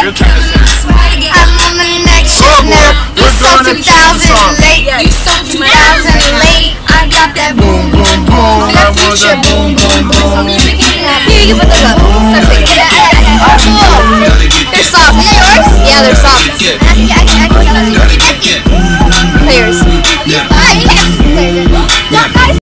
I'm on the next shit now. You so 2000 late. You so 2000 late. I got that boom, boom, boom. That future boom, boom, boom. Here you put the love. They're soft. Yours? Yeah, they're soft. Players. Yeah. Players. Stop, guys.